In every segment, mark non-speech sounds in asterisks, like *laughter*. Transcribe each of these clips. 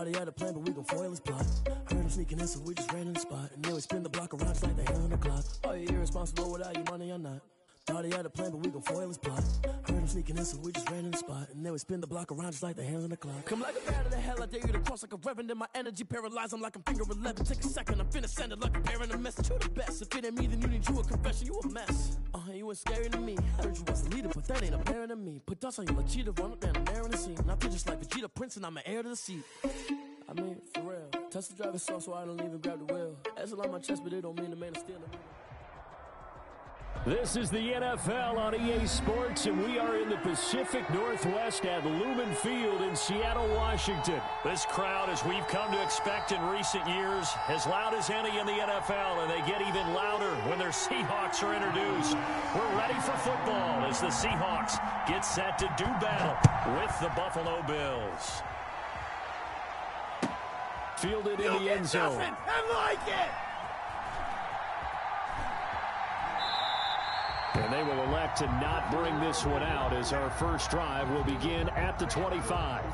Thought he had a plan, but we gon' foil his plot. Heard him sneaking in, so we just ran in the spot. And then we spin the block around just like the hand on the clock. Are you irresponsible without your money or not? He had a plan, but we gon' foil his plot. Heard him sneaking in, so we just ran in the spot. And then we spin the block around just like the hands on the clock. Come like a bat of the hell, I dare you to cross like a reverend. And my energy paralyzed, I'm like I'm finger 11. Take a second, I'm finna send it like a parent a message. You the best. If it ain't me, then you need you a confession. You a mess. Uh, you ain't scary to me. Heard you was a leader, but that ain't apparent to me. Put dust on your cheetah, run up air in the scene. Feel just like Vegeta Prince, and I'm an heir to the seat. I mean, for real. Test the driver's sauce so I don't even grab the wheel. As on my chest, but it don't mean the man is stealing. This is the NFL on EA Sports, and we are in the Pacific Northwest at Lumen Field in Seattle, Washington. This crowd, as we've come to expect in recent years, as loud as any in the NFL, and they get even louder when their Seahawks are introduced. We're ready for football as the Seahawks get set to do battle with the Buffalo Bills. Fielded in the end zone. I like it! And they will elect to not bring this one out as our first drive will begin at the 25.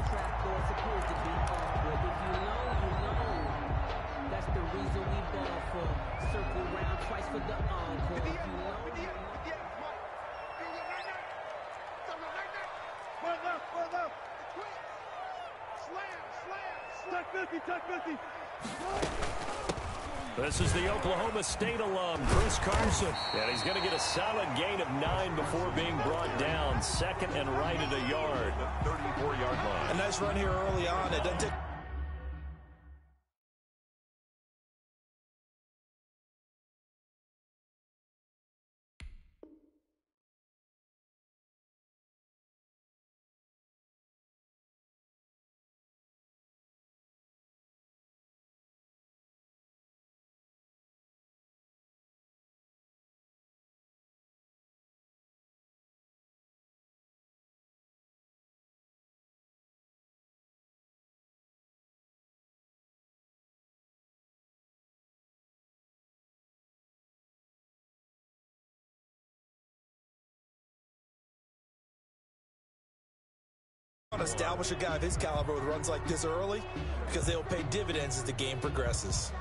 This is the Oklahoma State alum, Chris Carson. And he's going to get a solid gain of nine before being brought down. Second and right at a yard. 34-yard line. A nice run here early on. It doesn't take establish a guy of his caliber with runs like this early because they'll pay dividends as the game progresses.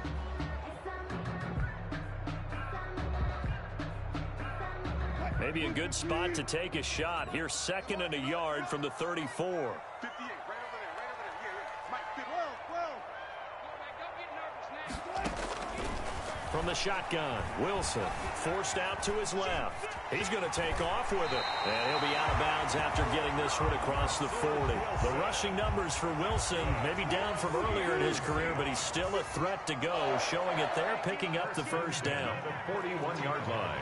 Maybe a good spot to take a shot. Here, second and a yard from the 34. From the shotgun, Wilson forced out to his left. He's going to take off with it. And he'll be out of bounds after getting this one across the 40. The rushing numbers for Wilson maybe down from earlier in his career, but he's still a threat to go, showing it there, picking up the first down. 41-yard line.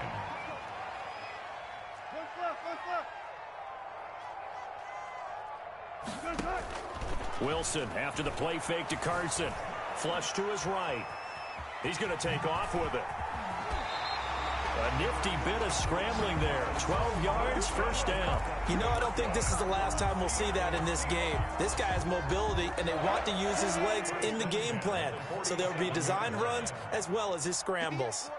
Wilson after the play fake to Carson. Flush to his right. He's going to take off with it. A nifty bit of scrambling there. 12 yards, first down. You know, I don't think this is the last time we'll see that in this game. This guy has mobility, and they want to use his legs in the game plan. So there will be designed runs as well as his scrambles.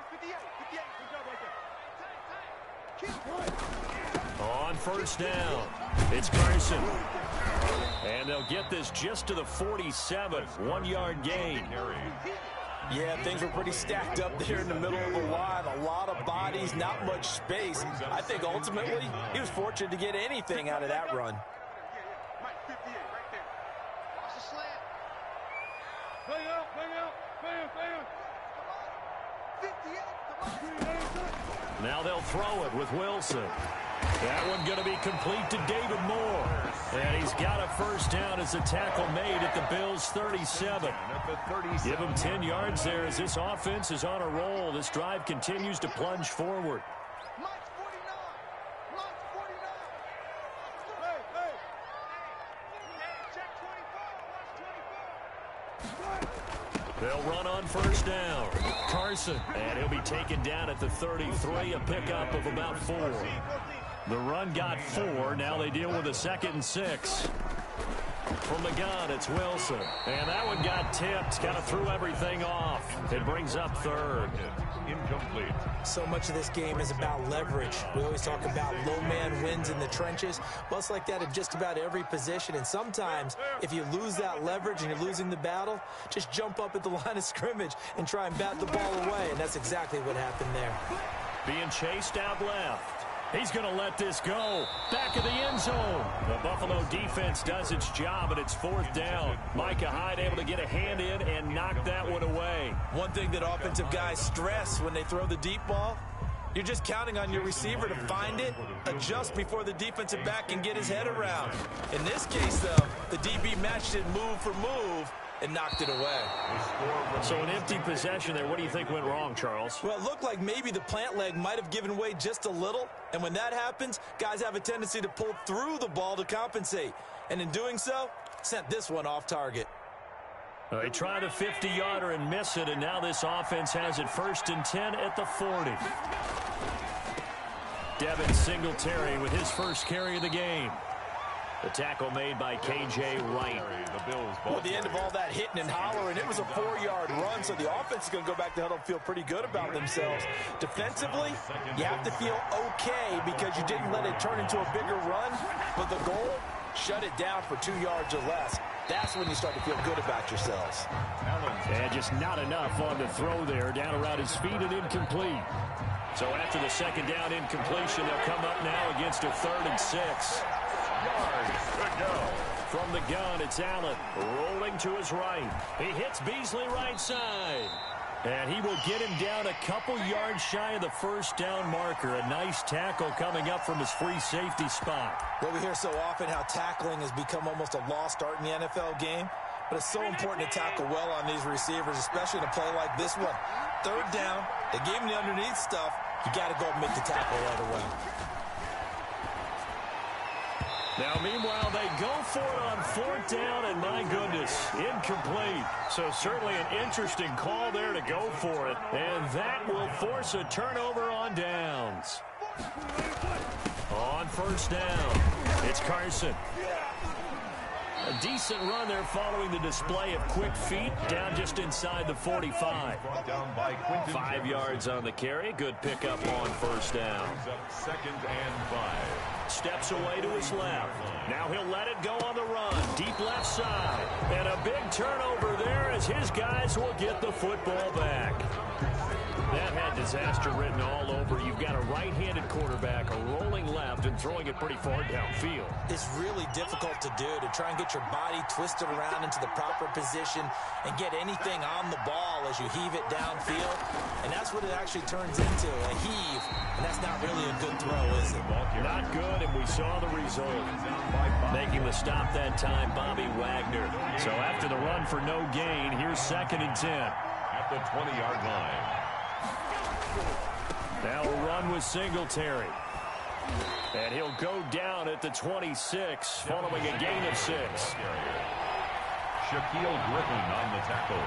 On first down, it's Carson. And they'll get this just to the 47. One-yard gain. Yeah, things were pretty stacked up there in the middle of the line. A lot of bodies, not much space. I think ultimately he was fortunate to get anything out of that run. Now they'll throw it with Wilson. That one going to be complete to David Moore. And he's got a first down as a tackle made at the Bills' 37. Give him 10 yards there as this offense is on a roll. This drive continues to plunge forward. They'll run on first down. Carson, and he'll be taken down at the 33, a pickup of about four. The run got four. Now they deal with a second and six. From the gun, it's Wilson. And that one got tipped, kind of threw everything off. It brings up third. Incomplete. So much of this game is about leverage. We always talk about low man wins in the trenches. Well, it's like that at just about every position. And sometimes, if you lose that leverage and you're losing the battle, just jump up at the *laughs* line of scrimmage and try and bat the ball away. And that's exactly what happened there. Being chased out left. He's going to let this go. Back of the end zone. The Buffalo defense does its job, and it's fourth down. Micah Hyde able to get a hand in and knock that one away. One thing that offensive guys stress when they throw the deep ball, you're just counting on your receiver to find it, adjust before the defensive back can get his head around. In this case, though, the DB matched it move for move, and knocked it away. So an empty possession there. What do you think went wrong, Charles? Well, it looked like maybe the plant leg might have given way just a little. And when that happens, guys have a tendency to pull through the ball to compensate. And in doing so, sent this one off target. Uh, they try the 50-yarder and miss it, and now this offense has it first and 10 at the 40. Devin Singletary with his first carry of the game. The tackle made by K.J. Wright. Well, the end of all that hitting and hollering, it was a four-yard run, so the offense is going to go back to huddle feel pretty good about themselves. Defensively, you have to feel okay because you didn't let it turn into a bigger run, but the goal, shut it down for two yards or less. That's when you start to feel good about yourselves. And just not enough on the throw there, down around his feet and incomplete. So after the second down incompletion, they'll come up now against a third and six. From the gun, it's Allen rolling to his right. He hits Beasley right side. And he will get him down a couple yards shy of the first down marker. A nice tackle coming up from his free safety spot. Well, we hear so often how tackling has become almost a lost art in the NFL game. But it's so important to tackle well on these receivers, especially in a play like this one. Third down, they gave him the underneath stuff. You got to go make the tackle right away. Now, meanwhile, they go for it on fourth down, and my goodness, incomplete. So certainly an interesting call there to go for it, and that will force a turnover on downs. On first down, it's Carson. A decent run there following the display of quick feet down just inside the 45. Five yards on the carry. Good pickup on first down. Second and five. Steps away to his left. Now he'll let it go on the run. Deep left side. And a big turnover there as his guys will get the football back. That had disaster written all over. You've got a right-handed quarterback, a rolling left, and throwing it pretty far downfield. It's really difficult to do, to try and get your body twisted around into the proper position and get anything on the ball as you heave it downfield. And that's what it actually turns into, a heave. And that's not really a good throw, is it? Not good, and we saw the result. Making the stop that time, Bobby Wagner. So after the run for no gain, here's second and 10. At the 20-yard line. Now a run with Singletary. And he'll go down at the 26 following a gain of six. Shaquill Griffin on the tackle.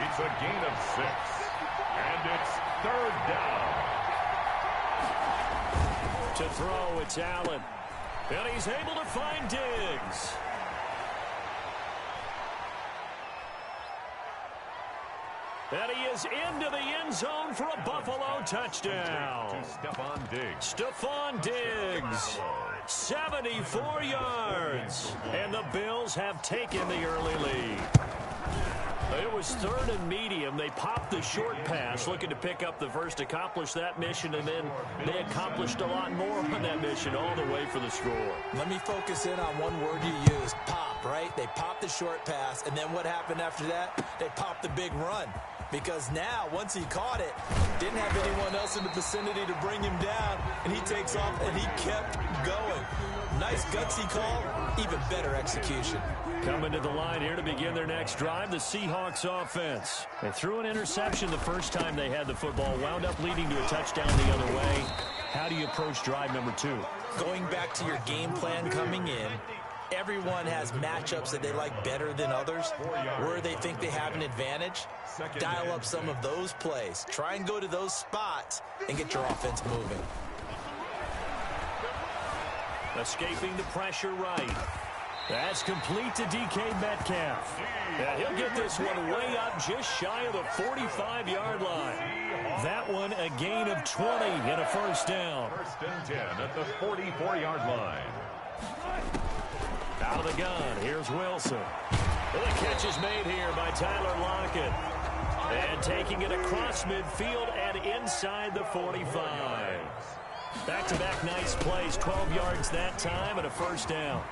It's a gain of six. And it's third down. To throw, it's Allen. And he's able to find Diggs. And he is into the end zone for a Buffalo touchdown. To Stefon Diggs. Stefon Diggs. 74 yards. And the Bills have taken the early lead. It was third and medium. They popped the short pass, looking to pick up the first, accomplish that mission, and then they accomplished a lot more on that mission all the way for the score. Let me focus in on one word you used, pop, right? They popped the short pass, and then what happened after that? They popped the big run. Because now, once he caught it, didn't have anyone else in the vicinity to bring him down, and he takes off, and he kept going. Nice gutsy call, even better execution. Coming to the line here to begin their next drive, the Seahawks offense. They threw an interception the first time they had the football, wound up leading to a touchdown the other way. How do you approach drive number two? Going back to your game plan coming in, everyone has matchups that they like better than others, where they think they have an advantage. Dial up some of those plays. Try and go to those spots and get your offense moving. Escaping the pressure right. That's complete to DK Metcalf. And he'll get this one way up just shy of the 45-yard line. That one a gain of 20 and a first down. First and 10 at the 44-yard line. Out of the gun, here's Wilson. the catch is made here by Tyler Lockett. And taking it across midfield and inside the 45. Back-to-back -back nice plays, 12 yards that time and a first down.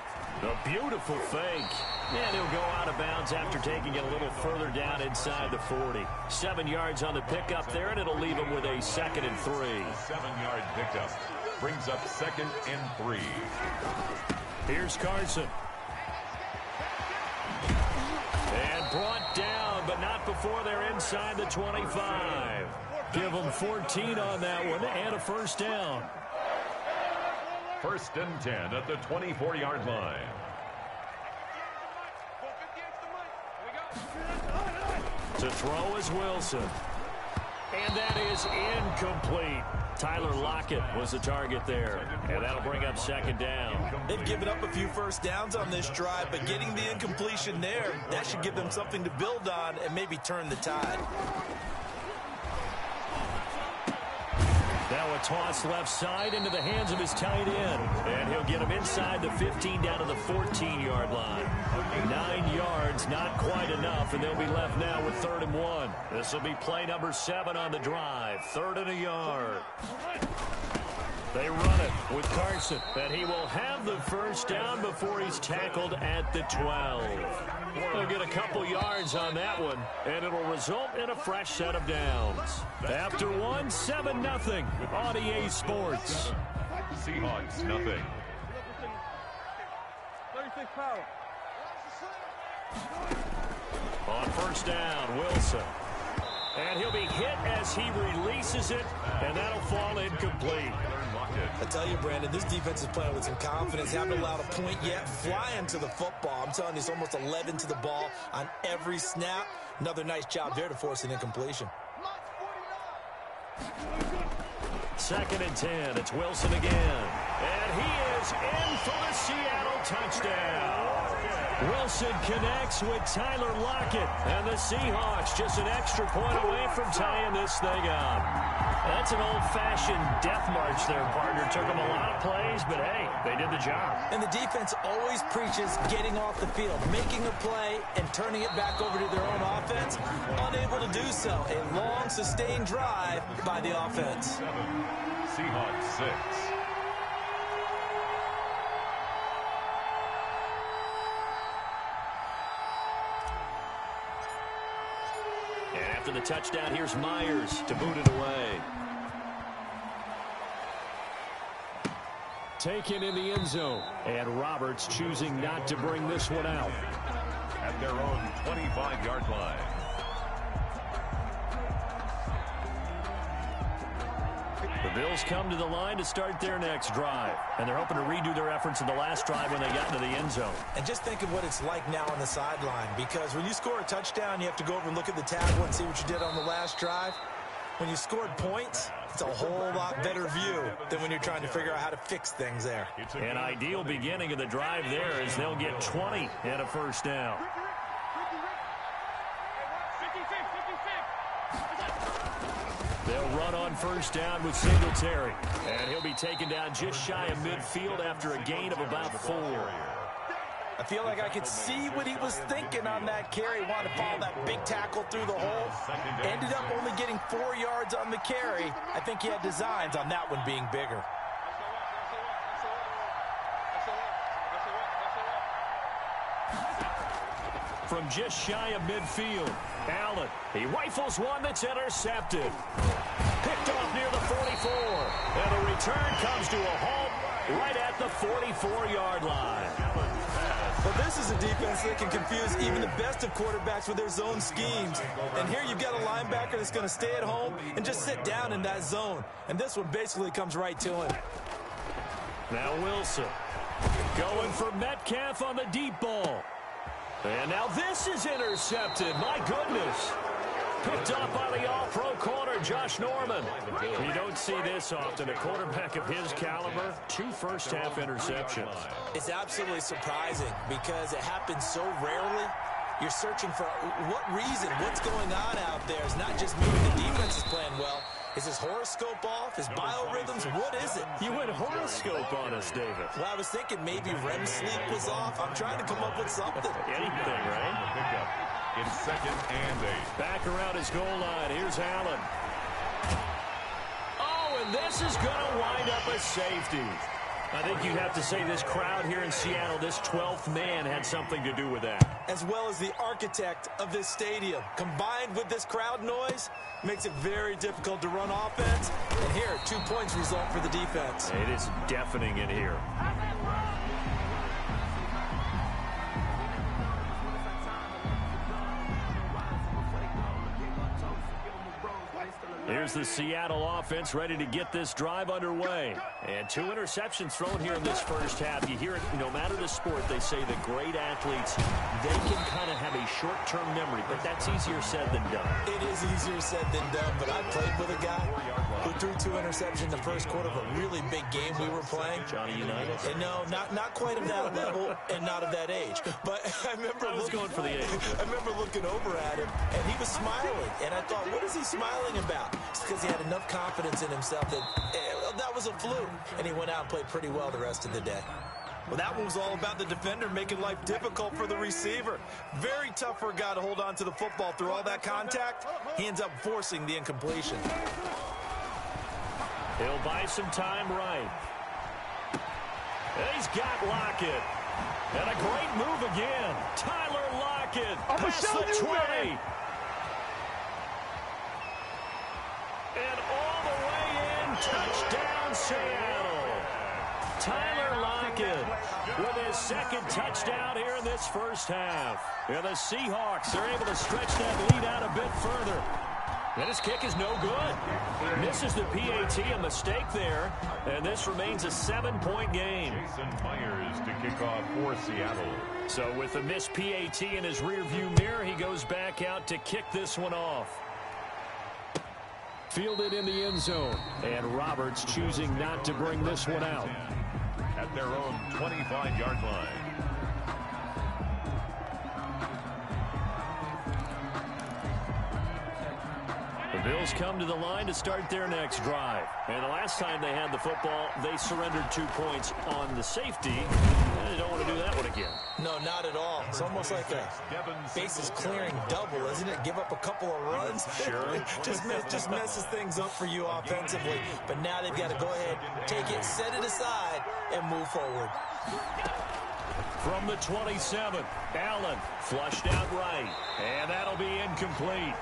A beautiful fake. And he'll go out of bounds after taking it a little further down inside the 40. Seven yards on the pickup there, and it'll leave him with a second and three. Seven-yard pickup brings up second and three. Here's Carson. And brought down, but not before they're inside the 25. Give them 14 on that one and a first down. First and 10 at the 24-yard line. To throw is Wilson. And that is incomplete. Tyler Lockett was the target there. And that'll bring up second down. They've given up a few first downs on this drive, but getting the incompletion there, that should give them something to build on and maybe turn the tide. Now a toss left side into the hands of his tight end. And he'll get him inside the 15 down to the 14-yard line. Nine yards, not quite enough, and they'll be left now with third and one. This will be play number seven on the drive. Third and a yard. They run it with Carson, and he will have the first down before he's tackled at the 12. They'll get a couple yards on that one, and it'll result in a fresh set of downs. After one, 7-0 on EA Sports. Seahawks, nothing. 36 power. On first down, Wilson. And he'll be hit as he releases it, and that'll fall incomplete. I tell you, Brandon, this defense is playing with some confidence. Haven't allowed a point yet. Flying to the football. I'm telling you, it's almost 11 to the ball on every snap. Another nice job there to force an incompletion. Second and 10. It's Wilson again. And he is in for the Seattle touchdown. Wilson connects with Tyler Lockett. And the Seahawks just an extra point away from tying this thing up. That's an old-fashioned death march there, partner. Took them a lot of plays, but hey, they did the job. And the defense always preaches getting off the field, making a play, and turning it back over to their own offense. Unable to do so. A long, sustained drive by the offense. Seahawks 6. After the touchdown, here's Myers to boot it away. Taken in the end zone. And Roberts choosing not to bring this one out. At their own 25-yard line. The Bills come to the line to start their next drive. And they're hoping to redo their efforts in the last drive when they got into the end zone. And just think of what it's like now on the sideline. Because when you score a touchdown, you have to go over and look at the tablet and see what you did on the last drive. When you scored points, it's a whole lot better view than when you're trying to figure out how to fix things there. An ideal beginning of the drive there is they'll get 20 and a first down. On first down with Singletary. And he'll be taken down just shy of midfield after a gain of about four. I feel like I could see what he was thinking on that carry. Wanted to follow that big tackle through the hole. Ended up only getting four yards on the carry. I think he had designs on that one being bigger. From just shy of midfield, Allen, he rifles one that's intercepted. Picked off near the 44. And the return comes to a halt right at the 44-yard line. Well, this is a defense that can confuse even the best of quarterbacks with their zone schemes. And here you've got a linebacker that's going to stay at home and just sit down in that zone. And this one basically comes right to him. Now Wilson going for Metcalf on the deep ball. And now this is intercepted. My goodness. Picked up by the all-pro corner, Josh Norman. You don't see this often. A quarterback of his caliber, two first-half interceptions. It's absolutely surprising because it happens so rarely. You're searching for what reason, what's going on out there. It's not just maybe the defense is playing well. Is his horoscope off? His biorhythms? What is it? You went horoscope on us, David. Well, I was thinking maybe REM sleep was off. I'm trying to come up with something. *laughs* Anything, right? in second and eight. Back around his goal line. Here's Allen. Oh, and this is going to wind up a safety. I think you have to say this crowd here in Seattle, this 12th man had something to do with that. As well as the architect of this stadium. Combined with this crowd noise, makes it very difficult to run offense. And here, two points result for the defense. It is deafening in here. Here's the Seattle offense ready to get this drive underway. And two interceptions thrown here in this first half. You hear it, no matter the sport, they say that great athletes, they can kind of have a short-term memory, but that's easier said than done. It is easier said than done, but I played with a guy who threw two interceptions in the first quarter of a really big game we were playing. Johnny Unitas? And no, not not quite of that level and not of that age. But *laughs* I remember I was looking, going for the age. *laughs* I remember looking over at him, and he was smiling. And I thought, what is he smiling about? It's because he had enough confidence in himself that eh, that was a fluke. And he went out and played pretty well the rest of the day. Well, that one was all about the defender making life difficult for the receiver. Very tough for a guy to hold on to the football through all that contact. He ends up forcing the incompletion. He'll buy some time right. He's got Lockett. And a great move again. Tyler Lockett past the 20. And all the way in, touchdown Seattle. Tyler Lockett with his second touchdown here in this first half. And the Seahawks are able to stretch that lead out a bit further. And his kick is no good. Misses the PAT, a mistake there. And this remains a seven-point game. Jason Myers to kick off for Seattle. So with the missed PAT in his rearview mirror, he goes back out to kick this one off. Fielded in the end zone. And Roberts choosing not to bring this one out. At their own 25-yard line. The Bills come to the line to start their next drive. And the last time they had the football, they surrendered two points on the safety. They don't want to do that one again. No, not at all. It's almost like a bases clearing double, isn't it? Give up a couple of runs. Sure. *laughs* just, mess, just messes things up for you offensively. But now they've got to go ahead, take it, set it aside, and move forward. From the 27, Allen flushed out right. And that'll be incomplete.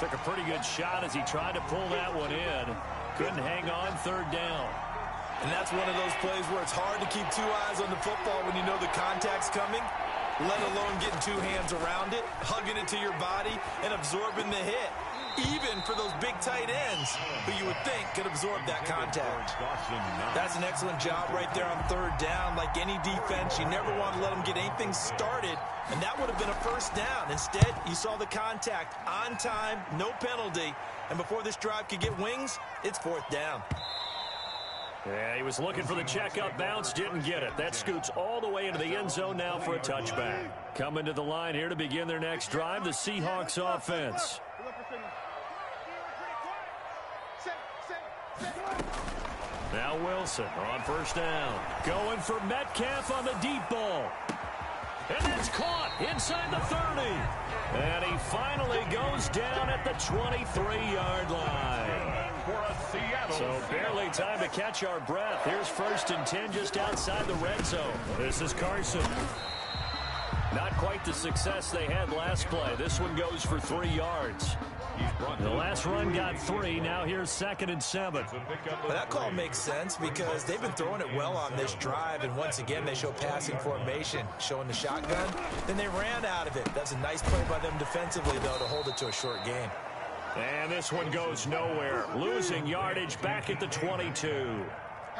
Took a pretty good shot as he tried to pull that one in. Couldn't hang on third down. And that's one of those plays where it's hard to keep two eyes on the football when you know the contact's coming, let alone getting two hands around it, hugging it to your body, and absorbing the hit. Even for those big tight ends who you would think could absorb that contact. That's an excellent job right there on third down. Like any defense, you never want to let them get anything started, and that would have been a first down. Instead, you saw the contact on time, no penalty, and before this drive could get wings, it's fourth down. Yeah, he was looking for the checkup bounce, didn't get it. That scoots all the way into the end zone now for a touchback. Coming to the line here to begin their next drive, the Seahawks offense. Now Wilson on first down. Going for Metcalf on the deep ball. And it's caught inside the 30. And he finally goes down at the 23-yard line. So barely time to catch our breath. Here's first and 10 just outside the red zone. This is Carson. Not quite the success they had last play. This one goes for three yards. The last run got three. Now here's second and seven. Well, that call makes sense because they've been throwing it well on this drive, and once again, they show passing formation, showing the shotgun. Then they ran out of it. That's a nice play by them defensively, though, to hold it to a short game. And this one goes nowhere. Losing yardage back at the 22.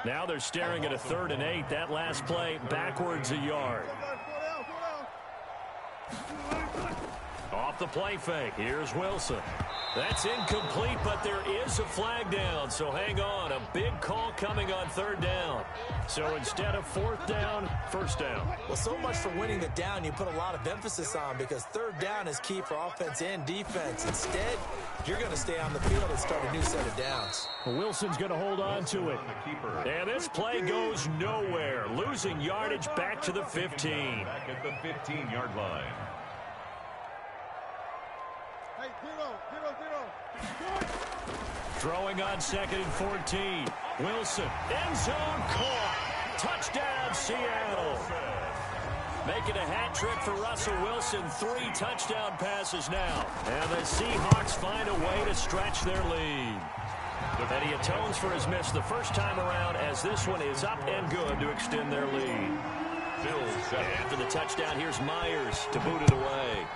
Now they're staring at a third and eight. That last play backwards a yard. Off the play fake. Here's Wilson. That's incomplete, but there is a flag down, so hang on. A big call coming on third down. So instead of fourth down, first down. Well, so much for winning the down you put a lot of emphasis on because third down is key for offense and defense. Instead, you're going to stay on the field and start a new set of downs. Wilson's going to hold on to it. And this play goes nowhere. Losing yardage back to the 15. Back at the 15-yard line. Throwing on second and 14. Wilson, end zone caught. Touchdown, Seattle. Making a hat trick for Russell Wilson. Three touchdown passes now. And the Seahawks find a way to stretch their lead. And he atones for his miss the first time around as this one is up and good to extend their lead. After the touchdown, here's Myers to boot it away.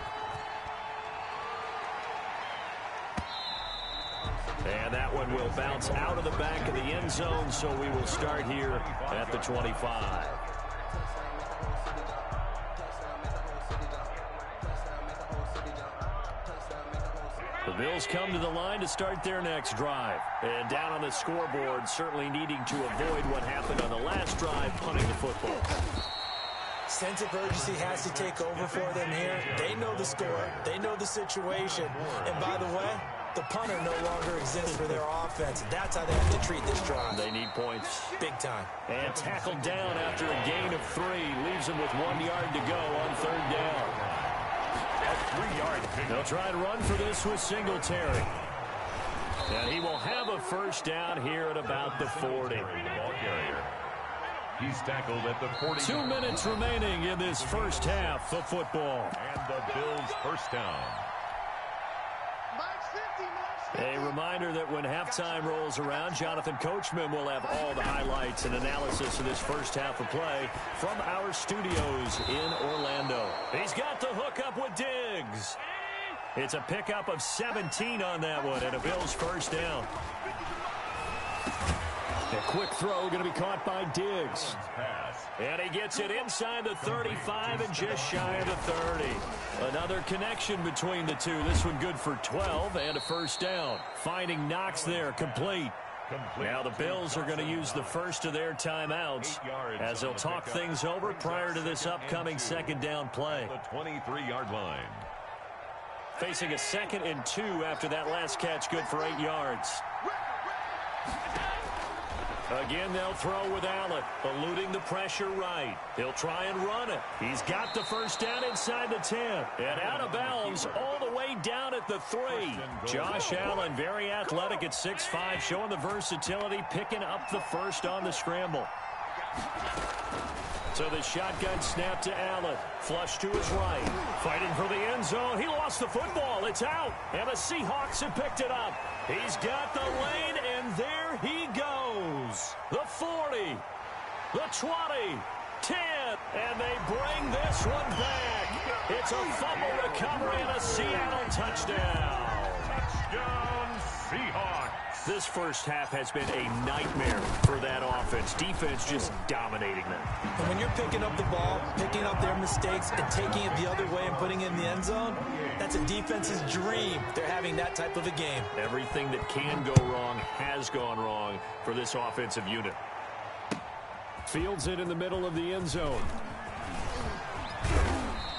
And that one will bounce out of the back of the end zone, so we will start here at the 25. The Bills come to the line to start their next drive. And down on the scoreboard, certainly needing to avoid what happened on the last drive, punting the football. Sense of urgency has to take over for them here. They know the score. They know the situation. And by the way, the punter no longer exists for their offense. That's how they have to treat this drive. They need points. Big time. And tackled down after a gain of three. Leaves them with one yard to go on third down. A three-yard They'll try and run for this with Singletary. And he will have a first down here at about the 40. ball carrier. He's tackled at the 40. Two minutes remaining in this first half of football. And the Bills first down. A reminder that when halftime rolls around, Jonathan Coachman will have all the highlights and analysis of this first half of play from our studios in Orlando. He's got the hookup with Diggs. It's a pickup of 17 on that one and a Bills first down. A quick throw going to be caught by Diggs. And he gets it inside the 35 and just shy of the 30. Another connection between the two. This one good for 12 and a first down. Finding Knox there, complete. Complete. Now the Bills are going to use the first of their timeouts as they'll talk things over prior to this upcoming second down play. The 23-yard line. Facing a second and two after that last catch, good for eight yards. Again, they'll throw with Allen, eluding the pressure right. He'll try and run it. He's got the first down inside the 10. And out of bounds all the way down at the 3. Josh Allen, very athletic at 6'5", showing the versatility, picking up the first on the scramble. So the shotgun snap to Allen. Flush to his right. Fighting for the end zone. He lost the football. It's out. And the Seahawks have picked it up. He's got the lane, and there he goes. The 40, the 20, 10, and they bring this one back. It's a fumble recovery and a Seattle touchdown. This first half has been a nightmare for that offense. Defense just dominating them. And when you're picking up the ball, picking up their mistakes, and taking it the other way and putting it in the end zone, that's a defense's dream. They're having that type of a game. Everything that can go wrong has gone wrong for this offensive unit. Fields it in the middle of the end zone.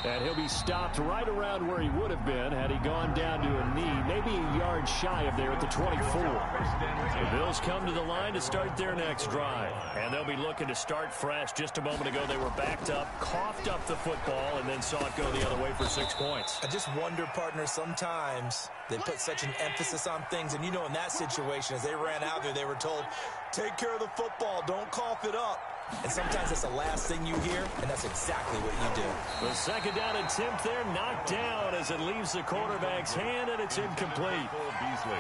And he'll be stopped right around where he would have been had he gone down to a knee, maybe a yard shy of there at the 24. The Bills come to the line to start their next drive. And they'll be looking to start fresh. Just a moment ago, they were backed up, coughed up the football, and then saw it go the other way for six points. I just wonder, partner, sometimes they put such an emphasis on things. And you know, in that situation, as they ran out there, they were told, take care of the football, don't cough it up. And sometimes that's the last thing you hear, and that's exactly what you do. The second down attempt there knocked down as it leaves the quarterback's hand, and it's incomplete.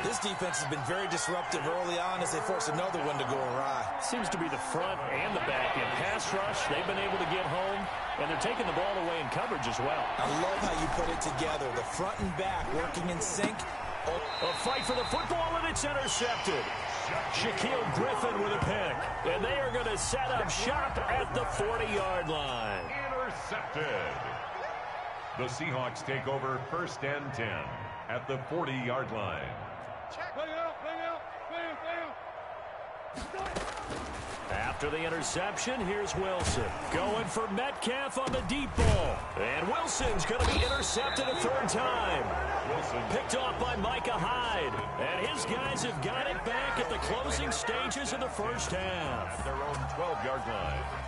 This defense has been very disruptive early on as they force another one to go awry. Seems to be the front and the back. In pass rush, they've been able to get home, and they're taking the ball away in coverage as well. I love how you put it together. The front and back working in sync. A fight for the football, and it's intercepted. Shaquill Griffin with a pick. And they are going to set up shop at the 40-yard line. Intercepted. The Seahawks take over first and 10 at the 40-yard line. After the interception, here's Wilson. Going for Metcalf on the deep ball. And Wilson's going to be intercepted a third time. Wilson picked off by Micah Hyde. And his guys have got it back at the closing stages of the first half. At their own 12-yard line.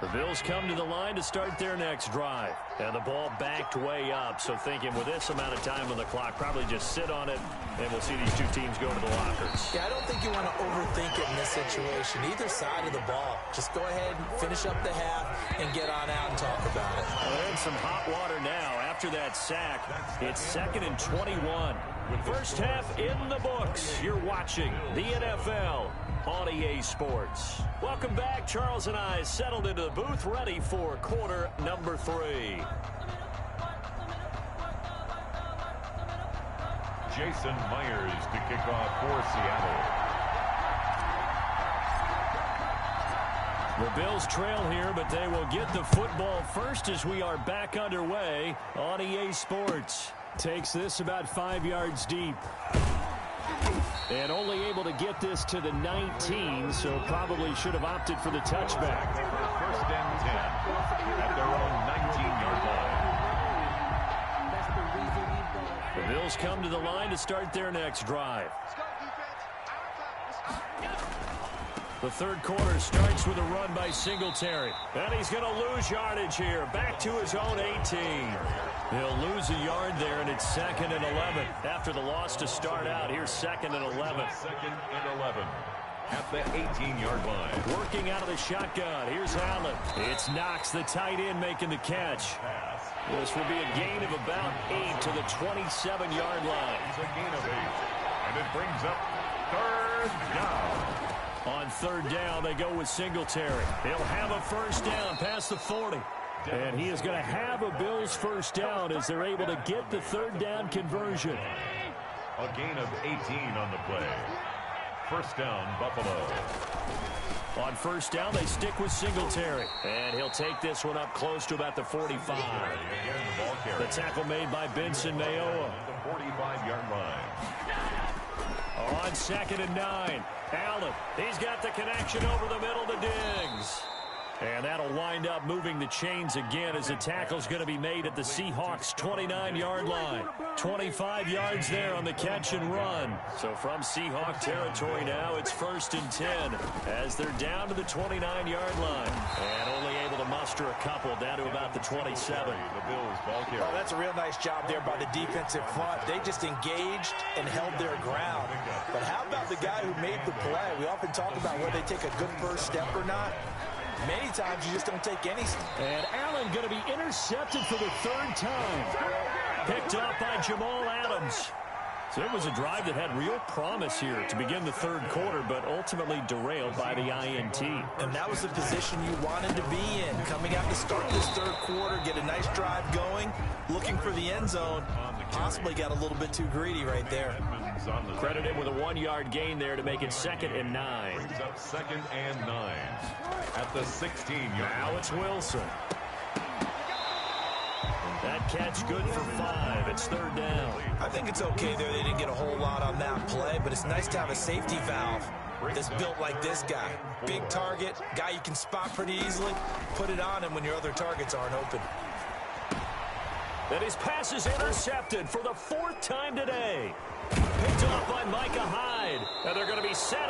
The Bills come to the line to start their next drive. And the ball backed way up, so thinking with this amount of time on the clock, probably just sit on it, and we'll see these two teams go to the lockers. Yeah, I don't think you want to overthink it in this situation. Either side of the ball. Just go ahead and finish up the half and get on out and talk about it. Well, in some hot water now after that sack. It's second and 21. First half in the books. You're watching the NFL on EA Sports. Welcome back. Charles and I settled into the booth ready for quarter number three. Jason Myers to kick off for Seattle. The Bills trail here, but they will get the football first as we are back underway on EA Sports. Takes this about five yards deep. And only able to get this to the 19, so probably should have opted for the touchback. First and 10 at their own 19-yard line. The Bills come to the line to start their next drive. The third quarter starts with a run by Singletary. And he's going to lose yardage here. Back to his own 18. He'll lose a yard there, and it's second and 11. After the loss to start out, here's second and 11. Second and 11 at the 18-yard line. Working out of the shotgun. Here's Allen. It's Knox, the tight end, making the catch. This will be a gain of about eight to the 27-yard line. It's a gain of eight. And it brings up third down. On third down, they go with Singletary. He'll have a first down past the 40. And he is going to have a Bills first down as they're able to get the third down conversion. A gain of 18 on the play. First down, Buffalo. On first down, they stick with Singletary. And he'll take this one up close to about the 45. The, the tackle made by Benson Mayowa. The 45-yard line. On second and nine, Allen. He's got the connection over the middle to Diggs. And that'll wind up moving the chains again as the tackle's going to be made at the Seahawks' 29-yard line. 25 yards there on the catch and run. So from Seahawk territory now, it's first and 10 as they're down to the 29-yard line. And only muster a couple down to about the 27. The Bills ball carrier. Oh, that's a real nice job there by the defensive front. They just engaged and held their ground. But how about the guy who made the play? We often talk about whether they take a good first step or not. Many times you just don't take any. And Allen going to be intercepted for the third time. Picked up by Jamal Adams. So it was a drive that had real promise here to begin the third quarter, but ultimately derailed by the INT. And that was the position you wanted to be in. Coming out to start this third quarter, get a nice drive going, looking for the end zone. Possibly got a little bit too greedy right there. Credit Credited with a one-yard gain there to make it second and nine. Brings up second and nine at the 16-yard Now it's Wilson. Catch good for five. It's third down. I think it's okay there. They didn't get a whole lot on that play, but it's nice to have a safety valve that's built like this guy. Big target, guy you can spot pretty easily. Put it on him when your other targets aren't open. And his pass is intercepted for the fourth time today. Picked off by Micah Hyde. And they're going to be set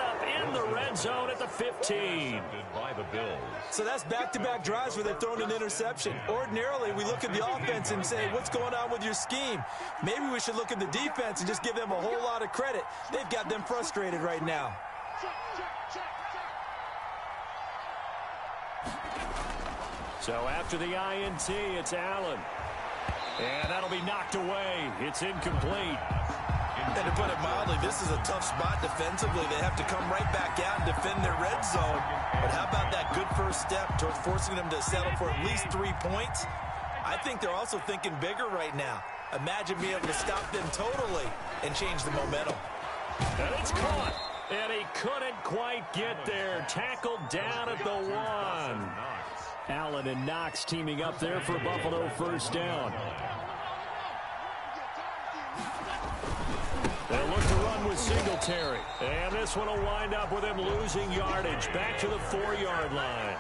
in the red zone at the 15. By the Bills. So that's back-to-back -back drives where they've thrown an interception. Ordinarily, we look at the offense and say, what's going on with your scheme? Maybe we should look at the defense and just give them a whole lot of credit. They've got them frustrated right now. So after the INT, it's Allen. And that'll be knocked away. It's incomplete. And to put it mildly, this is a tough spot defensively. They have to come right back out and defend their red zone. But how about that good first step towards forcing them to settle for at least three points? I think they're also thinking bigger right now. Imagine being able to stop them totally and change the momentum. And it's caught. And he couldn't quite get there. Tackled down at the one. Allen and Knox teaming up there for Buffalo first down. They'll look to run with Singletary. And this one will wind up with him losing yardage back to the four-yard line.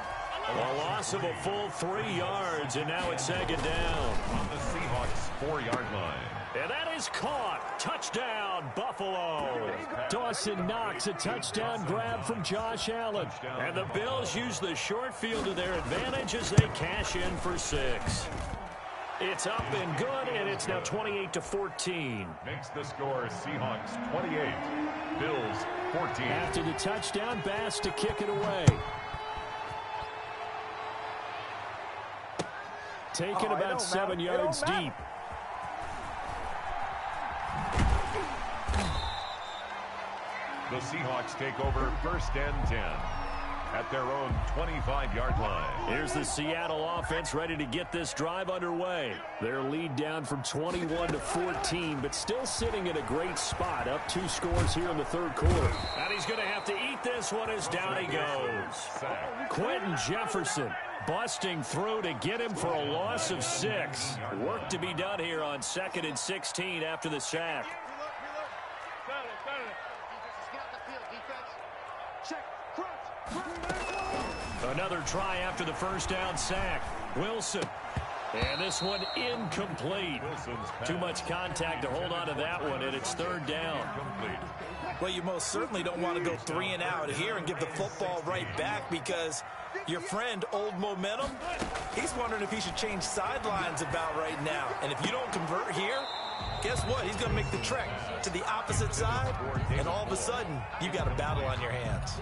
A loss of a full three yards, and now it's second down. On the Seahawks four-yard line. And that is caught. Touchdown, Buffalo. Dawson Knox, a touchdown grab from Josh Allen. And the Bills use the short field to their advantage as they cash in for six. It's up and good, and it's now 28 to 14. Makes the score Seahawks 28, Bills 14. After the touchdown, Bass to kick it away. Taken oh, about seven matter. yards deep. The Seahawks take over first and 10 at their own 25-yard line. Here's the Seattle offense ready to get this drive underway. Their lead down from 21 to 14, but still sitting in a great spot. Up two scores here in the third quarter. And he's going to have to eat this one as down he goes. Quinton Jefferson busting through to get him for a loss of six. Work to be done here on second and 16 after the sack. Another try after the first down sack. Wilson. And this one incomplete. Too much contact to hold on to that one, and it's third down. Well, you most certainly don't want to go three and out here and give the football right back because your friend, Old Momentum, he's wondering if he should change sidelines about right now. And if you don't convert here, guess what? He's going to make the trek to the opposite side, and all of a sudden, you've got a battle on your hands.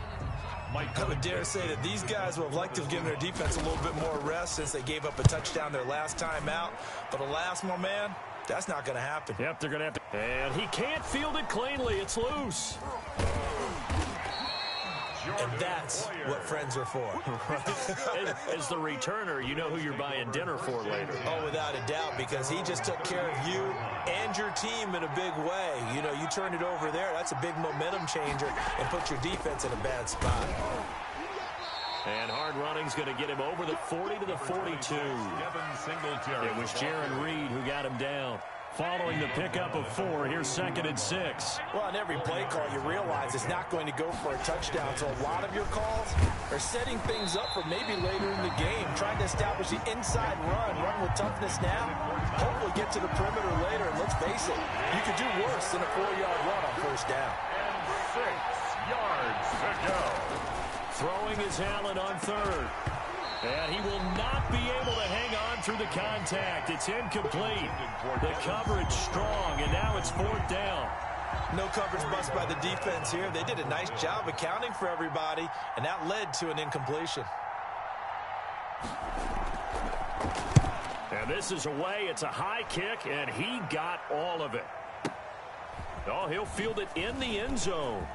I would dare say that these guys would have liked to have given their defense a little bit more rest since they gave up a touchdown their last time out. But alas, my man, that's not going to happen. Yep, they're going to have to. And he can't field it cleanly. It's loose. And that's what friends are for. *laughs* *laughs* As the returner, you know who you're buying dinner for later. Oh, without a doubt, because he just took care of you and your team in a big way. You know, you turned it over there. That's a big momentum changer and put your defense in a bad spot. And hard running's going to get him over the 40 to the 42. It was Jarran Reed who got him down. Following the pickup of four, here's second and six. Well, on every play call, you realize it's not going to go for a touchdown. So a lot of your calls are setting things up for maybe later in the game, trying to establish the inside run, run with toughness now, hopefully get to the perimeter later. And let's face it, you could do worse than a four-yard run on first down. And six yards to go. Throwing is Allen on third. And he will not be able to hang on through the contact. It's incomplete. The coverage strong, and now it's fourth down. No coverage bust by the defense here. They did a nice job accounting for everybody, and that led to an incompletion. And this is away. It's a high kick, and he got all of it. Oh, he'll field it in the end zone.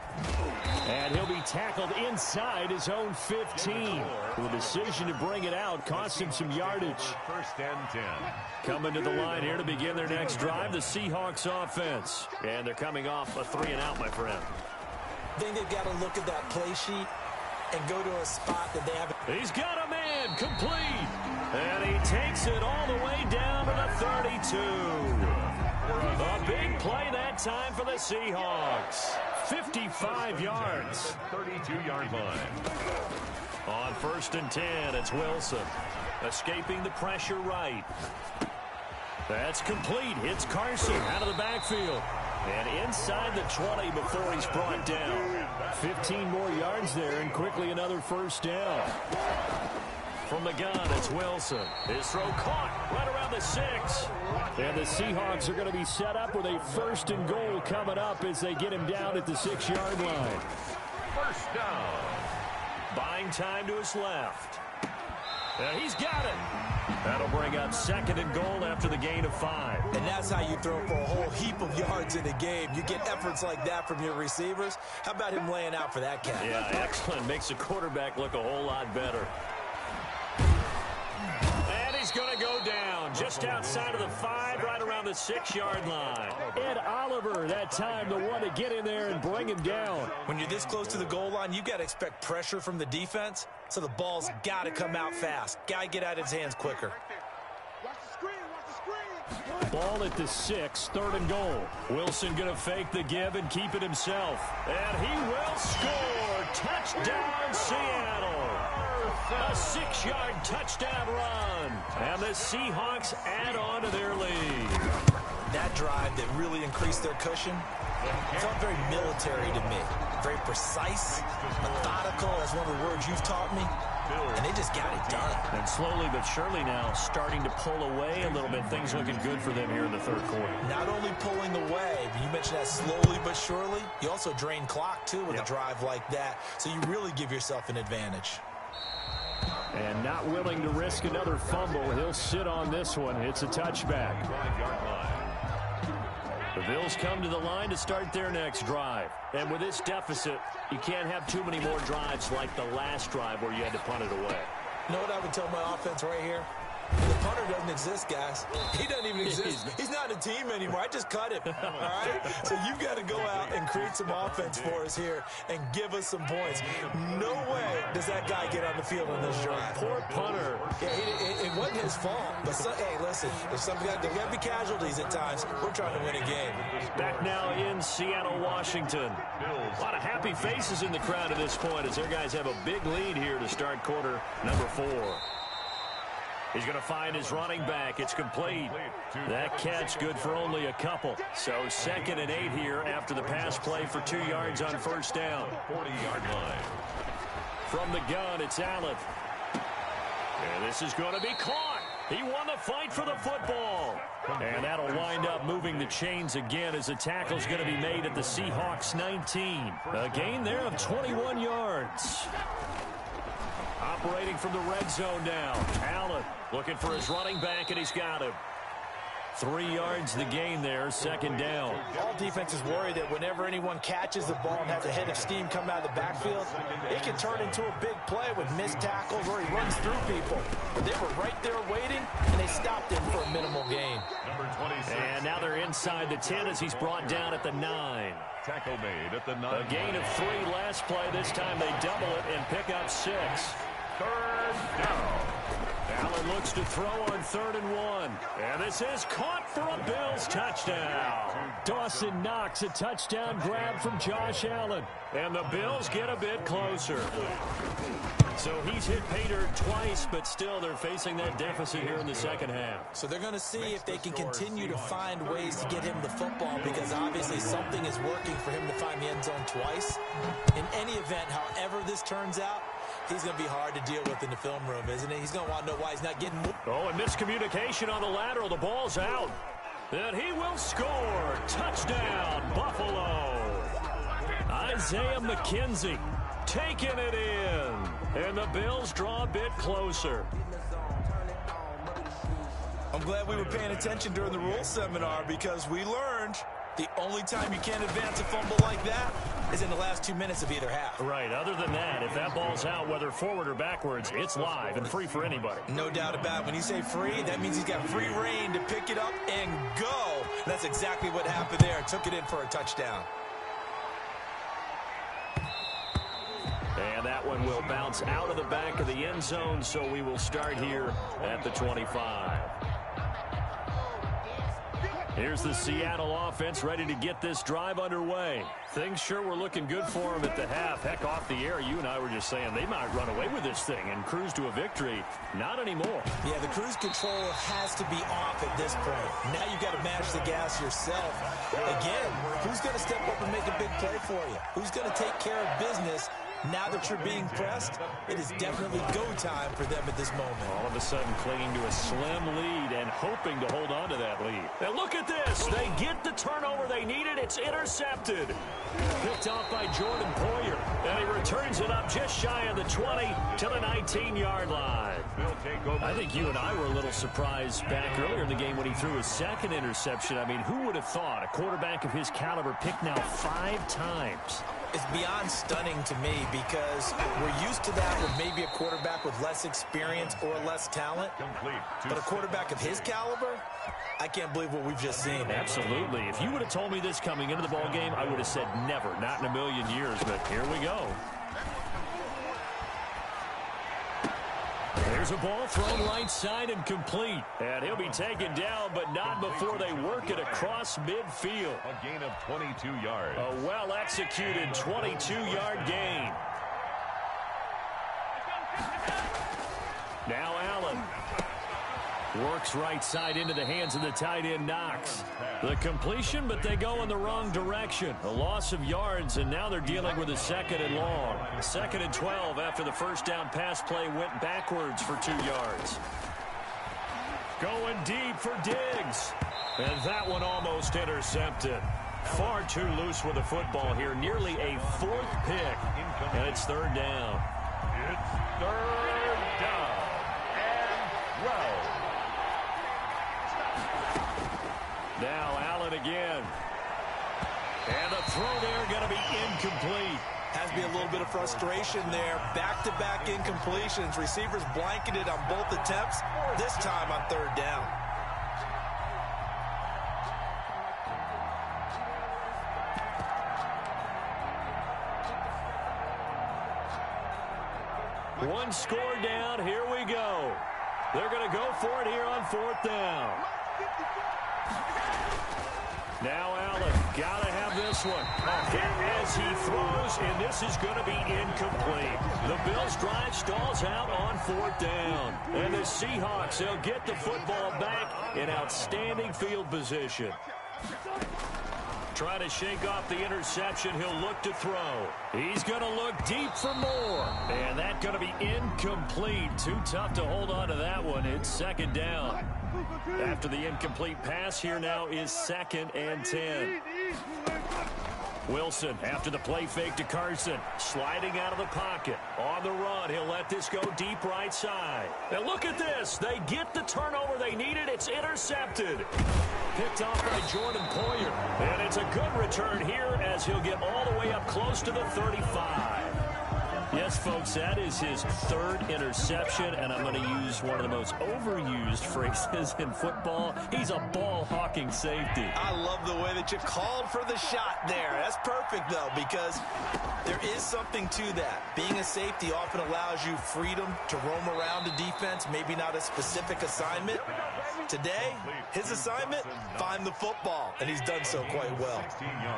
And he'll be tackled inside his own 15. The decision to bring it out cost him some yardage. First and 10. Coming to the line here to begin their next drive, the Seahawks offense. And they're coming off a three and out, my friend. I think they've got to look at that play sheet and go to a spot that they haven't. He's got a man complete. And he takes it all the way down to the 32. A big play that time for the Seahawks. 55 yards. 32-yard line. On first and 10, it's Wilson. Escaping the pressure right. That's complete. Hits Carson out of the backfield. And inside the 20 before he's brought down. 15 more yards there and quickly another first down. From the gun, it's Wilson. His throw caught right around the six. And the Seahawks are going to be set up with a first and goal coming up as they get him down at the six-yard line. First down. Buying time to his left. And he's got it. That'll bring up second and goal after the gain of five. And that's how you throw for a whole heap of yards in a game. You get efforts like that from your receivers. How about him laying out for that catch? Yeah, excellent. Makes the quarterback look a whole lot better. He's going to go down. just outside of the five, right around the six-yard line. Ed Oliver, that time, the one to get in there and bring him down. When you're this close to the goal line, you've got to expect pressure from the defense, so the ball's got to come out fast. Got to get out of his hands quicker. Ball at the six, third and goal. Wilson going to fake the give and keep it himself. And he will score. Touchdown. A six-yard touchdown run. And the Seahawks add on to their lead. That drive that really increased their cushion felt very military to me. Very precise, methodical. That's one of the words you've taught me. And they just got it done. And slowly but surely now starting to pull away a little bit. Things looking good for them here in the third quarter. Not only pulling away, but you mentioned that slowly but surely. You also drain clock, too, with yep. a drive like that. So you really give yourself an advantage. And not willing to risk another fumble. He'll sit on this one. It's a touchback. The Bills come to the line to start their next drive. And with this deficit, you can't have too many more drives like the last drive where you had to punt it away. You know what I would tell my offense right here? The punter doesn't exist, guys. He doesn't even exist. *laughs* He's not a team anymore. I just cut him. All right? So you've got to go out and create some offense for us here and give us some points. No way does that guy get on the field on this drive. Poor punter. Yeah, it, it, wasn't his fault. But so, hey, listen, there's some got there got to be casualties at times. We're trying to win a game. Back now in Seattle, Washington. A lot of happy faces in the crowd at this point as their guys have a big lead here to start quarter number four. He's going to find his running back. It's complete. That catch good for only a couple. So second and eight here after the pass play for two yards on first down. 40-yard line. From the gun, it's Allen. And this is going to be caught. He won the fight for the football. And that'll wind up moving the chains again as the tackle's going to be made at the Seahawks 19. A gain there of 21 yards. Operating from the red zone now. Allen looking for his running back, and he's got him. Three yards the gain there, second down. All defenses worry that whenever anyone catches the ball and has a head of steam come out of the backfield, it can turn into a big play with missed tackles or he runs through people. But they were right there waiting, and they stopped him for a minimal gain. And now they're inside the 10 as he's brought down at the 9. Tackle made at the 9. A gain of three last play. This time they double it and pick up six. Third down. Allen looks to throw on third and one. And this is caught for a Bills touchdown. Dawson Knox, a touchdown grab from Josh Allen. And the Bills get a bit closer. So he's hit Pater twice, but still they're facing that deficit here in the second half. So they're going to see if they can continue to find ways to get him the football because obviously something is working for him to find the end zone twice. In any event, however this turns out, he's going to be hard to deal with in the film room, isn't he? He's going to want to know why he's not getting. Oh, and miscommunication on the lateral. The ball's out. And he will score. Touchdown, Buffalo. Isaiah McKenzie taking it in. And the Bills draw a bit closer. I'm glad we were paying attention during the rules seminar because we learned the only time you can't advance a fumble like that is in the last two minutes of either half. Right. Other than that, if that ball's out, whether forward or backwards, it's live and free for anybody. No doubt about it. When you say free, that means he's got free reign to pick it up and go. That's exactly what happened there. Took it in for a touchdown. And that one will bounce out of the back of the end zone, so we will start here at the 25. Here's the Seattle offense ready to get this drive underway. Things sure were looking good for them at the half. Heck, off the air, you and I were just saying they might run away with this thing and cruise to a victory. Not anymore. Yeah, the cruise control has to be off at this point. Now you've got to match the gas yourself. Again, who's going to step up and make a big play for you? Who's going to take care of business now that you're being pressed, it is definitely go time for them at this moment. All of a sudden clinging to a slim lead and hoping to hold on to that lead. And look at this. They get the turnover they needed. It's intercepted. Picked off by Jordan Poyer. And he returns it up just shy of the 20 to the 19-yard line. I think you and I were a little surprised back earlier in the game when he threw his second interception. I mean, who would have thought a quarterback of his caliber picked now five times It's beyond stunning to me because we're used to that with maybe a quarterback with less experience or less talent. But a quarterback of his caliber, I can't believe what we've just seen. Absolutely. If you would have told me this coming into the ball game, I would have said never, not in a million years. But here we go. There's a ball thrown right side and complete. And he'll be taken down, but not before they work it across midfield. A gain of 22 yards. A well-executed 22-yard gain. Now Allen. Works right side into the hands of the tight end Knox. The completion, but they go in the wrong direction. A loss of yards, and now they're dealing with a second and long. Second and 12 after the first down pass play went backwards for two yards. Going deep for Diggs. And that one almost intercepted. Far too loose with the football here. Nearly a fourth pick. And it's third down. It's third down. And 12. Now Allen again. And the throw there going to be incomplete. Has to be a little bit of frustration there. Back-to-back -back incompletions. Receivers blanketed on both attempts, this time on third down. One score down. Here we go. They're going to go for it here on fourth down. Now Allen, got to have this one. As he throws, and this is going to be incomplete. The Bills drive stalls out on fourth down. And the Seahawks, they'll get the football back in outstanding field position. Trying to shake off the interception. He'll look to throw. He's going to look deep for more. And that's going to be incomplete. Too tough to hold on to that one. It's second down. After the incomplete pass, here now is second and 10. Wilson after the play fake to Carson. Sliding out of the pocket. On the run. He'll let this go deep right side. And look at this. They get the turnover they needed. It's intercepted. Picked off by Jordan Poyer. And it's a good return here as he'll get all the way up close to the 35. Yes, folks, that is his third interception, and I'm going to use one of the most overused *laughs* phrases in football. He's a ball-hawking safety. I love the way that you called for the shot there. That's perfect, though, because there is something to that. Being a safety often allows you freedom to roam around the defense, maybe not a specific assignment. Today, his assignment, find the football, and he's done so quite well.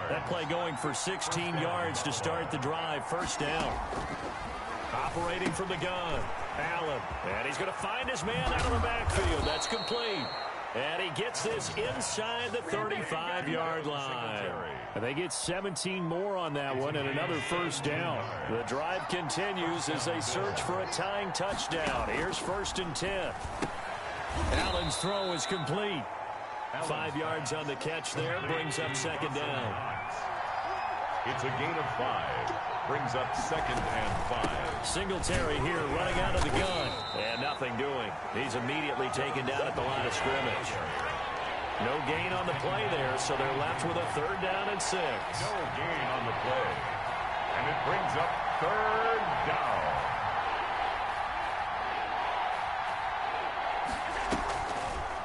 That play going for 16 yards to start the drive. First down. Operating from the gun. Allen. And he's going to find his man out of the backfield. That's complete. And he gets this inside the 35-yard line. And they get 17 more on that one and another first down. The drive continues as they search for a tying touchdown. Here's first and 10. Allen's throw is complete. Five yards on the catch there. Brings up second down. It's a gain of five. Brings up second and five. Singletary here running out of the gun. And nothing doing. He's immediately taken down at the line of scrimmage. No gain on the play there, so they're left with a third down and six. No gain on the play. And it brings up third down.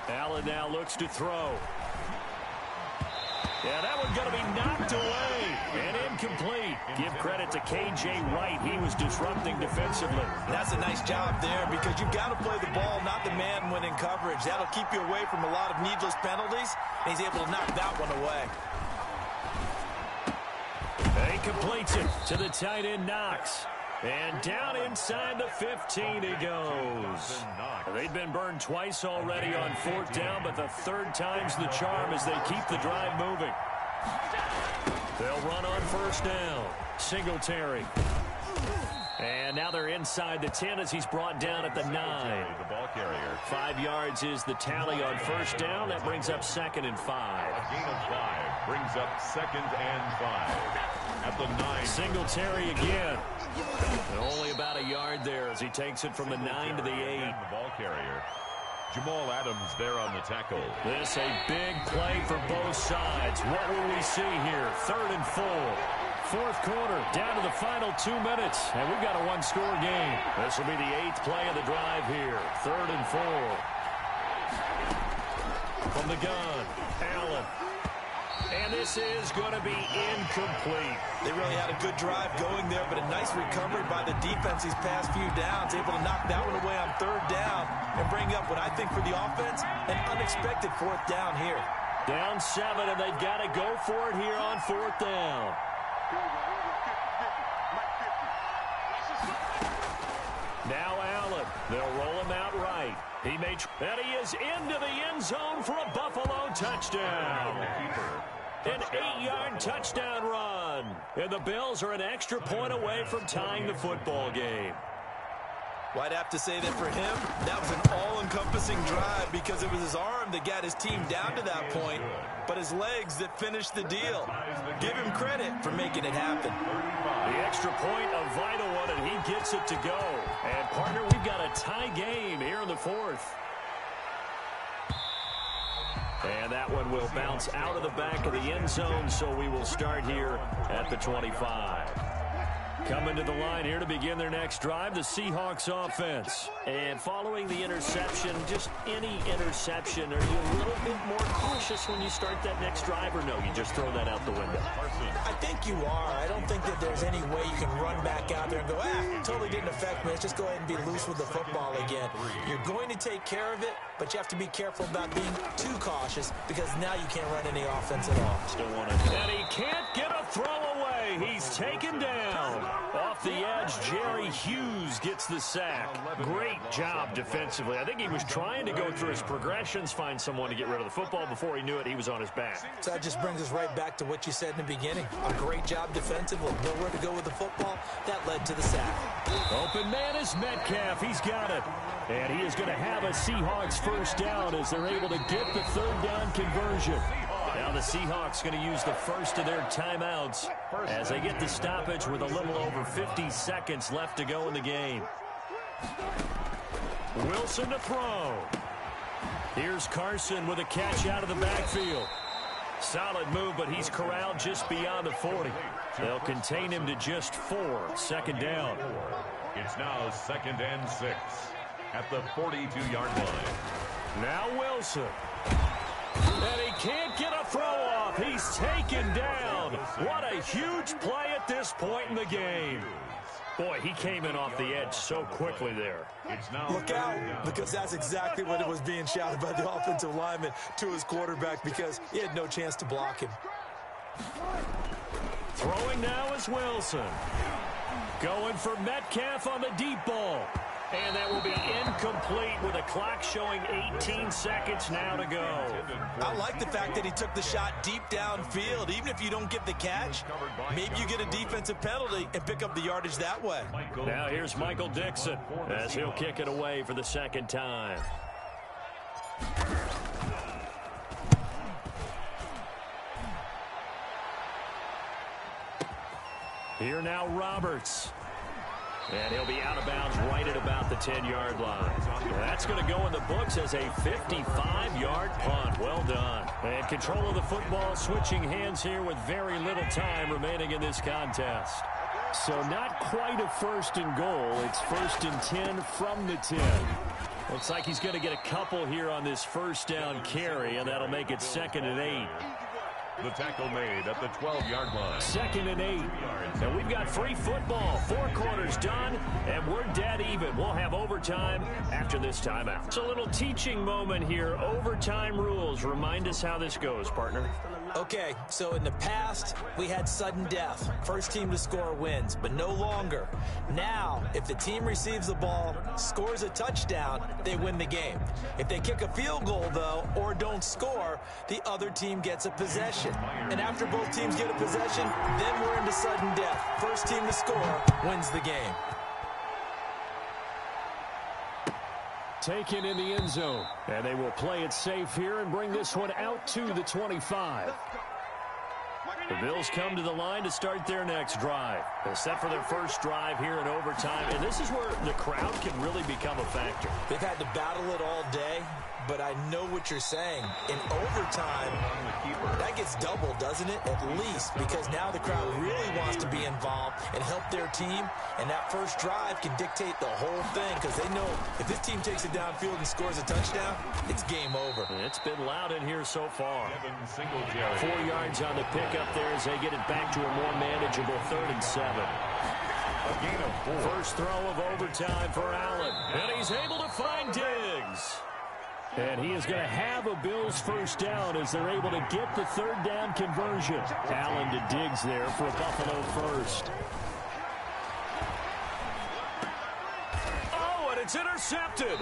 Allen now looks to throw. Yeah, that one's going to be knocked away and incomplete. Give credit to K.J. Wright. He was disrupting defensively. That's a nice job there because you've got to play the ball, not the man when in coverage. That'll keep you away from a lot of needless penalties, and he's able to knock that one away. He completes it to the tight end Knox. And down inside the 15 he goes. They've been burned twice already on fourth down, but the third time's the charm as they keep the drive moving. They'll run on first down. Singletary. And now they're inside the 10 as he's brought down at the 9. The ball carrier. Five yards is the tally on first down. That brings up second and five. A gain of five brings up second and five. At the 9. Singletary again. And only about a yard there as he takes it from the 9 to the 8. The ball carrier. Jamal Adams there on the tackle. This a big play for both sides. What will we see here? Third and full. fourth quarter, down to the final two minutes, and we've got a one-score game. This will be the eighth play of the drive here. Third and four. From the gun, Allen. And this is going to be incomplete. They really had a good drive going there, but a nice recovery by the defense these past few downs, able to knock that one away on third down and bring up what I think for the offense, an unexpected fourth down here. Down seven, and they've got to go for it here on fourth down. Now Allen. They'll roll him out right. He may, and he is into the end zone for a Buffalo touchdown. An eight-yard touchdown run. And the Bills are an extra point away from tying the football game. Well, I'd have to say that for him, that was an all-encompassing drive because it was his arm that got his team down to that point, but his legs that finished the deal. Give him credit for making it happen. The extra point, a vital one, and he gets it to go. And, partner, we've got a tie game here in the fourth. And that one will bounce out of the back of the end zone, so we will start here at the 25. Coming to the line here to begin their next drive, the Seahawks offense. And following the interception, just any interception, are you a little bit more cautious when you start that next drive, or no, you just throw that out the window? I think you are. I don't think that there's any way you can run back out there and go, ah, totally didn't affect me. Let's just go ahead and be loose with the football again. You're going to take care of it, but you have to be careful about being too cautious because now you can't run any offense at all. Still want to. And he can't get a throw away. He's taken down. Off the edge, Jerry Hughes gets the sack. Great job defensively. I think he was trying to go through his progressions, find someone to get rid of the football. Before he knew it, he was on his back. So that just brings us right back to what you said in the beginning. A great job defensively. Nowhere to go with the football. That led to the sack. Open man is Metcalf. He's got it. And he is going to have a Seahawks first down as they're able to get the third down conversion. Now the Seahawks going to use the first of their timeouts as they get the stoppage with a little over 50 seconds left to go in the game. Wilson to throw. Here's Carson with a catch out of the backfield. Solid move, but he's corralled just beyond the 40. They'll contain him to just four. Second down. It's now second and six at the 42-yard line. Now Wilson. And he can't get throw off. He's taken down. What a huge play at this point in the game. Boy, he came in off the edge so quickly there. Look out, because that's exactly what it was being shouted by the offensive lineman to his quarterback because he had no chance to block him. Throwing now is Wilson. Going for Metcalf on the deep ball. And that will be incomplete with a clock showing 18 seconds now to go. I like the fact that he took the shot deep downfield. Even if you don't get the catch, maybe you get a defensive penalty and pick up the yardage that way. Now here's Michael Dickson as he'll kick it away for the second time. Here now Roberts. And he'll be out of bounds right at about the 10-yard line. That's going to go in the books as a 55-yard punt. Well done. And control of the football switching hands here with very little time remaining in this contest. So not quite a first and goal. It's first and 10 from the 10. Looks like he's going to get a couple here on this first down carry, and that'll make it second and eight. The tackle made at the 12-yard line. Second and eight. And we've got free football. Four quarters done, and we're dead even. We'll have overtime after this timeout. It's a little teaching moment here. Overtime rules. Remind us how this goes, partner. Okay, so in the past, we had sudden death. First team to score wins, but no longer. Now, if the team receives the ball, scores a touchdown, they win the game. If they kick a field goal, though, or don't score, the other team gets a possession. And after both teams get a possession, then we're into sudden death. First team to score wins the game. Taken in the end zone. And they will play it safe here and bring this one out to the 25. The Bills come to the line to start their next drive. They're set for their first drive here in overtime, and this is where the crowd can really become a factor. They've had to battle it all day, but I know what you're saying. In overtime, that gets doubled, doesn't it? At least, because now the crowd really wants to be involved and help their team, and that first drive can dictate the whole thing because they know if this team takes it downfield and scores a touchdown, it's game over. It's been loud in here so far. Four yards on the pickup there as they get it back to a more manageable third and seven. A gain of four. First throw of overtime for Allen. And he's able to find Diggs. And he is going to have a Bills first down as they're able to get the third down conversion. Allen to Diggs there for a Buffalo first. Oh, and it's intercepted.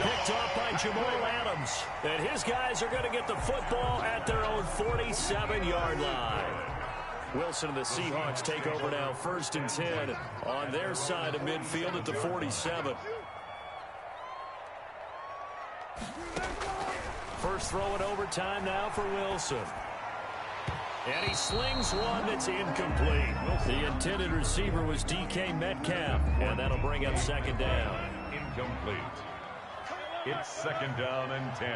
Picked off by Jamal Adams. And his guys are going to get the football at their own 47-yard line. Wilson and the Seahawks take over now first and 10 on their side of midfield at the 47. First throw in overtime now for Wilson. And he slings one that's incomplete. The intended receiver was DK Metcalf, and that'll bring up second down. Incomplete. It's second down and 10.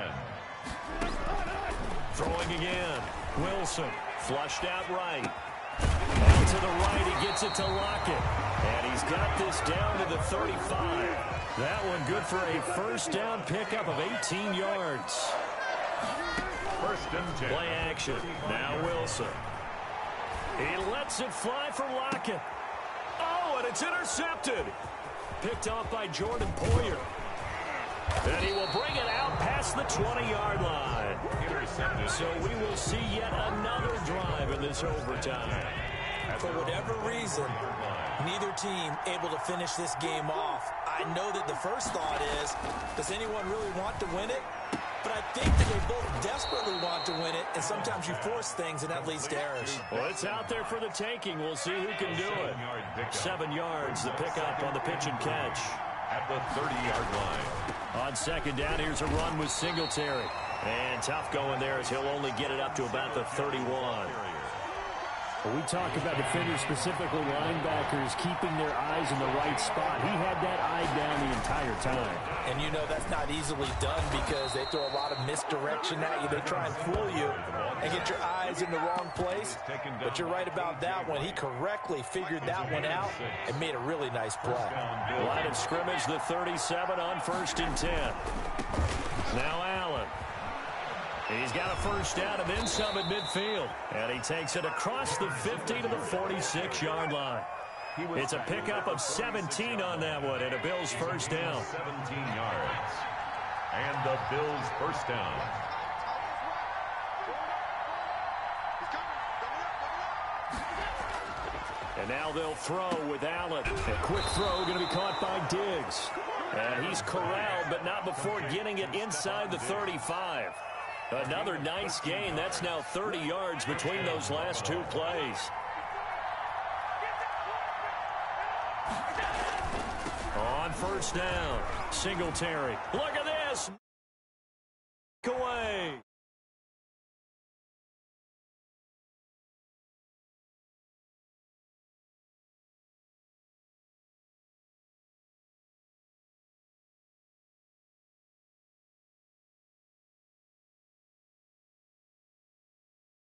Throwing again. Wilson flushed out right. Out to the right, he gets it to Lockett. And he's got this down to the 35. That one good for a first down pickup of 18 yards. First and 10. Play action. Now Wilson. He lets it fly for Lockett. Oh, and it's intercepted. Picked off by Jordan Poyer. And he will bring it out past the 20-yard line. Intercepted. So we will see yet another drive in this overtime. For whatever reason, neither team able to finish this game off. I know that the first thought is, does anyone really want to win it? But I think that they both desperately want to win it, and sometimes you force things, and that leads to errors. Well, it's out there for the taking. We'll see who can do it. Seven yards, the pickup on the pitch and catch. At the 30-yard line. On second down, here's a run with Singletary. And tough going there as he'll only get it up to about the 31. We talk about defenders, specifically linebackers, keeping their eyes in the right spot. He had that eye down the entire time. And you know that's not easily done because they throw a lot of misdirection at you. They try and fool you and get your eyes in the wrong place. But you're right about that one. He correctly figured that one out and made a really nice play. Line of scrimmage, the 37 on first and 10. Now Allen. He's got a first down and then some at midfield. And he takes it across the 50 to the 46-yard line. It's a pickup of 17 on that one and a Bills first down. 17 yards. And the Bills first down. And now they'll throw with Allen. A quick throw going to be caught by Diggs. And he's corralled, but not before getting it inside the 35. Another nice gain. That's now 30 yards between those last two plays. On first down, Singletary. Look at this. Away.